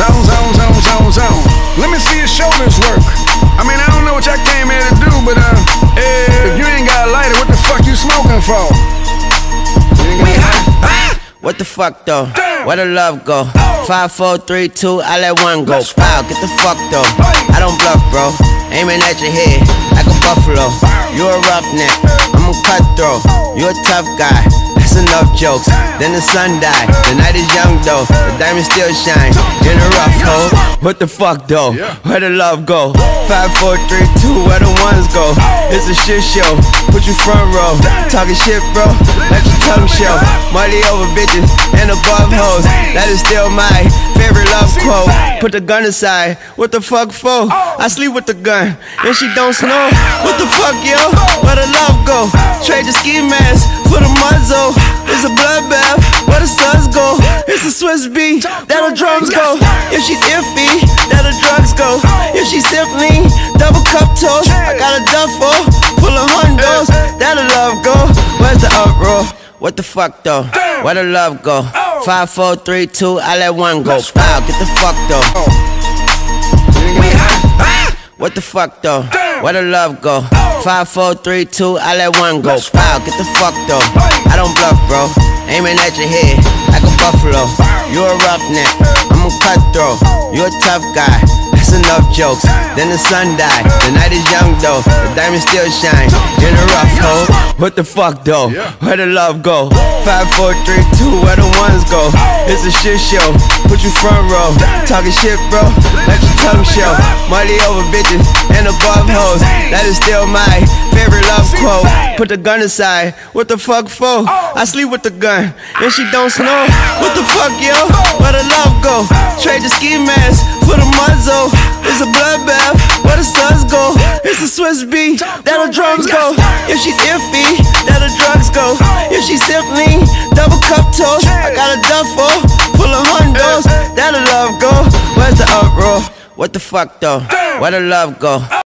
Zone, zone, zone, zone, zone. Let me see your shoulders work. I mean, I don't know what y'all came here to do, but uh, eh, if you ain't got a lighter, what the fuck you smoking for? We hot. What the fuck though? Where the love go? Five, four, three, two, I let one go. Wow, get the fuck though. I don't bluff, bro. Aiming at your head like a buffalo. You a roughneck, I'm a cutthroat. You a tough guy. That's enough jokes. Then the sun died. The night is young though. The diamond still shine in a rough hole. What the fuck though? Where the love go? Five, four, three, two. Where the ones go? It's a shit show. Put you front row. Talking shit, bro. Your tongue show. Money over bitches and above hoes. That is still my favorite love quote. Put the gun aside. What the fuck for? I sleep with the gun and she don't snow. What the fuck, yo? Where the love go? Trade the ski mask for the muzzle. It's a bloodbath. Where the suns go? It's a Swizz beat. That the drums go. If she's iffy, that the drugs go. If she's simply double cup toast, I got a duffel What the fuck though? Where the love go? Five, four, three, two, I let one go. Wow, get the fuck though. We hot. What the fuck though? Where the love go? Five, four, three, two, I let one go. Wow, get the fuck though. I don't bluff, bro. Aiming at your head like a buffalo. You a roughneck, I'm a cutthroat. You a tough guy. Enough jokes. Then the sun died. The night is young though. The diamonds still shine in a rough hole. What the fuck though? Where the love go? Five, four, three, two. Where the ones go? It's a shit show. Put you front row. Talking shit, bro. Let your tongue show. Money over bitches and above hoes. That is still my favorite love quote. Put the gun aside. What the fuck for? I sleep with the gun and she don't snow. What the fuck, yo? Where the love go? Trade the ski mask for the muzzle. It's a bloodbath. Where the suns go? It's a Swizz beat. That the drums go. If she's iffy, that the drugs go. If she's simply double cup toast, I got a duffel full of hundos. That the love go. Where's the uproar? What the fuck though? Where the love go?